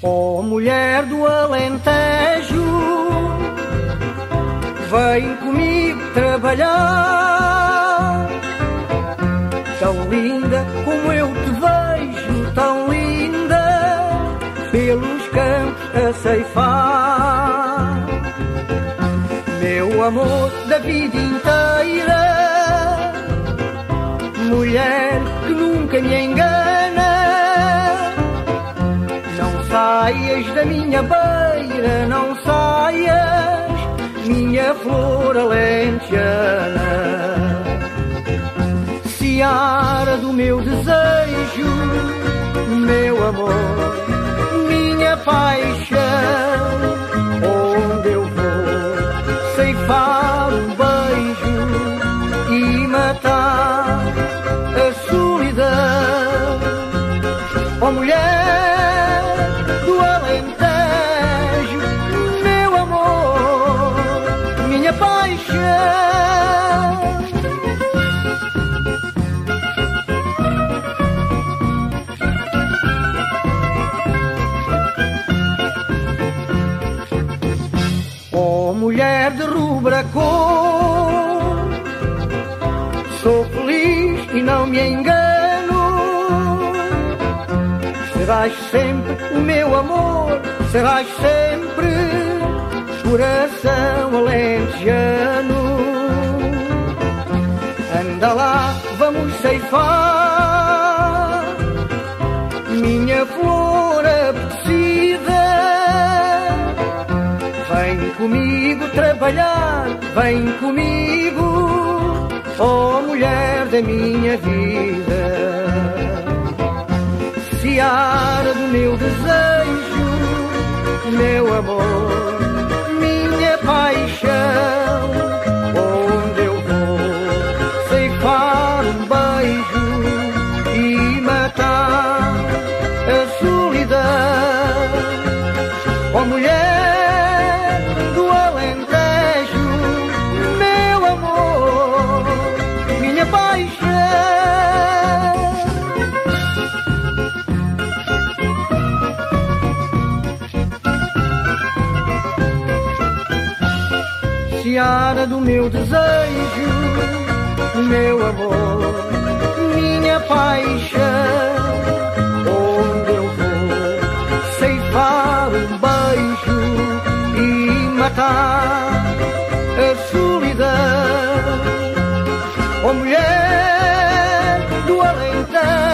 Oh, mulher do Alentejo, vem comigo trabalhar. Tão linda como eu te vejo, tão linda, pelos campos a ceifar. Meu amor da vida inteira, mulher que nunca me engana saias da minha beira, não saias, minha flor alentejana. Seara do meu desejo, meu amor, minha paixão, onde eu vou ceifar um beijo e matar a solidão. Oh mulher mulher de rubra cor, sou feliz e não me engano serás sempre o meu amor, serás sempre coração alentejano. Anda lá, vamos ceifar minha flor comigo trabalhar, vem comigo, oh mulher da minha vida. Seara do meu desejo, meu amor, Seara do meu desejo, meu amor, minha paixão. Onde eu vou ceifar um beijo e matar a solidão. Oh mulher do Alentejo.